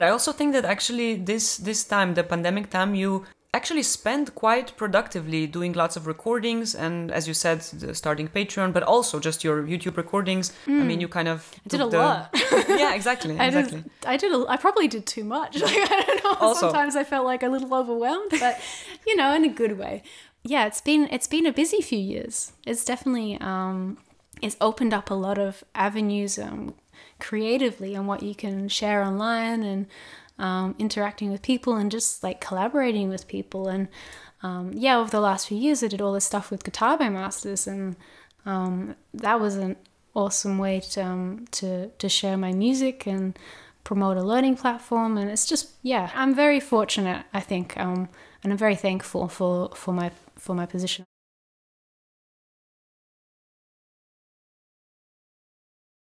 I also think that actually this this time, the pandemic time, you actually spent quite productively doing lots of recordings and as you said starting Patreon but also just your youtube recordings. Mm. i mean you kind of I did a the... lot. Yeah exactly I exactly. Did, i did a, i probably did too much. Like, i don't know. Also, sometimes i felt like a little overwhelmed but you know in a good way. Yeah it's been it's been a busy few years. It's definitely um it's opened up a lot of avenues um creatively and what you can share online and um, interacting with people and just like collaborating with people. And um, yeah, over the last few years, I did all this stuff with Guitar by Masters, and um, that was an awesome way to, um, to to share my music and promote a learning platform. And it's just yeah, I'm very fortunate, I think, um, and I'm very thankful for for my for my position.